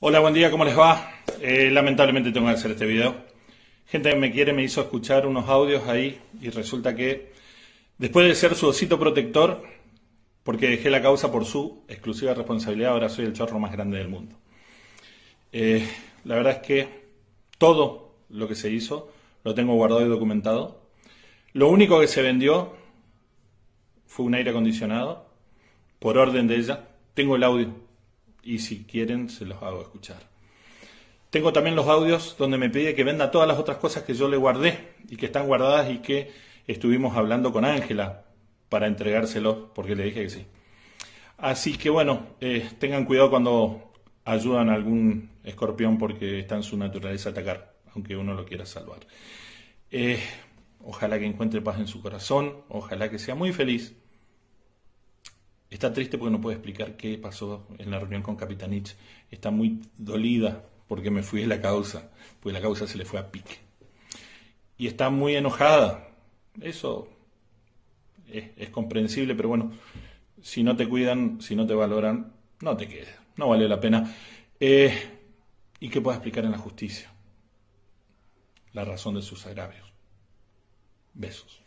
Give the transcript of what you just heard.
Hola, buen día, ¿cómo les va? Eh, lamentablemente tengo que hacer este video. Gente que me quiere me hizo escuchar unos audios ahí y resulta que después de ser su osito protector, porque dejé la causa por su exclusiva responsabilidad, ahora soy el chorro más grande del mundo. Eh, la verdad es que todo lo que se hizo lo tengo guardado y documentado. Lo único que se vendió fue un aire acondicionado por orden de ella. Tengo el audio y si quieren se los hago escuchar. Tengo también los audios donde me pide que venda todas las otras cosas que yo le guardé y que están guardadas y que estuvimos hablando con Ángela para entregárselos porque le dije que sí. Así que bueno, eh, tengan cuidado cuando ayudan a algún escorpión porque está en su naturaleza atacar, aunque uno lo quiera salvar. Eh, ojalá que encuentre paz en su corazón, ojalá que sea muy feliz Está triste porque no puede explicar qué pasó en la reunión con Capitanich. Está muy dolida porque me fui de la causa, porque la causa se le fue a pique. Y está muy enojada. Eso es, comprensible, pero bueno, si no te cuidan, si no te valoran, no te quedes. No vale la pena. Eh, ¿Y qué puede explicar en la justicia? La razón de sus agravios. Besos.